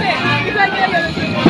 对一说一个月